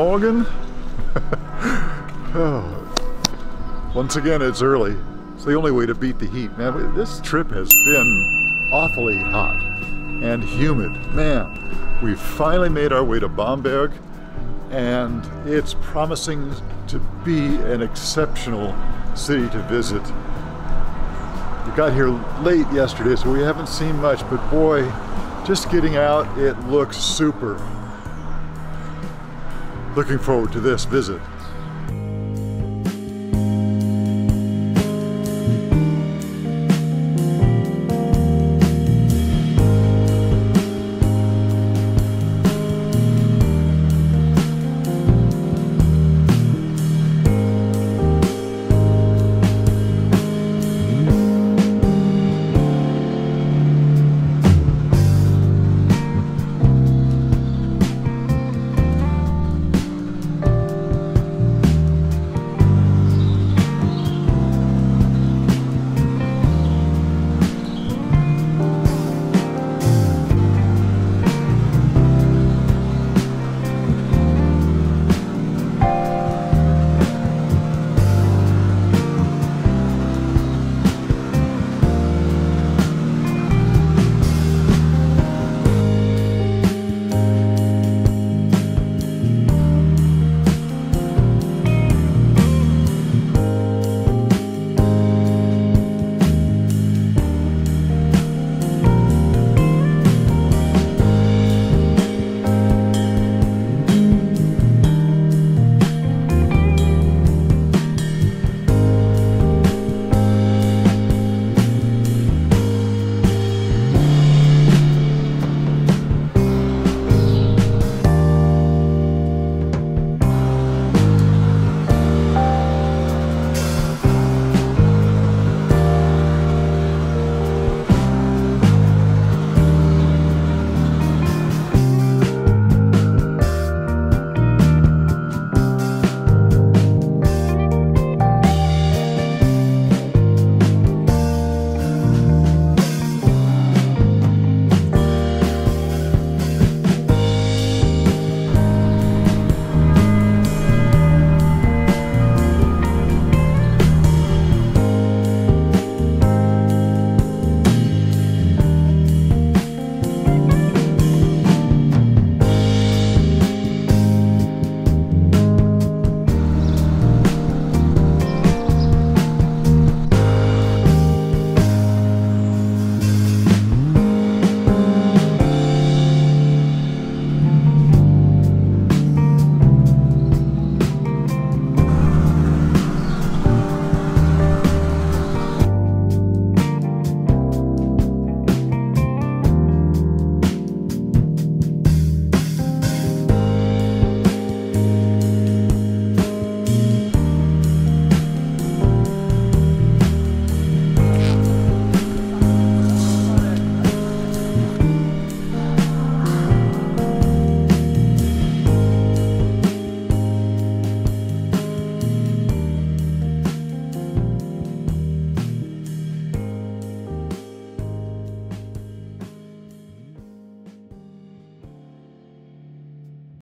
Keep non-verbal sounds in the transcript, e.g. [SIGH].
morgen. [LAUGHS] oh. Once again, it's early. It's the only way to beat the heat. Man, this trip has been awfully hot and humid. Man, we finally made our way to Bamberg and it's promising to be an exceptional city to visit. We got here late yesterday, so we haven't seen much, but boy, just getting out, it looks super. Looking forward to this visit.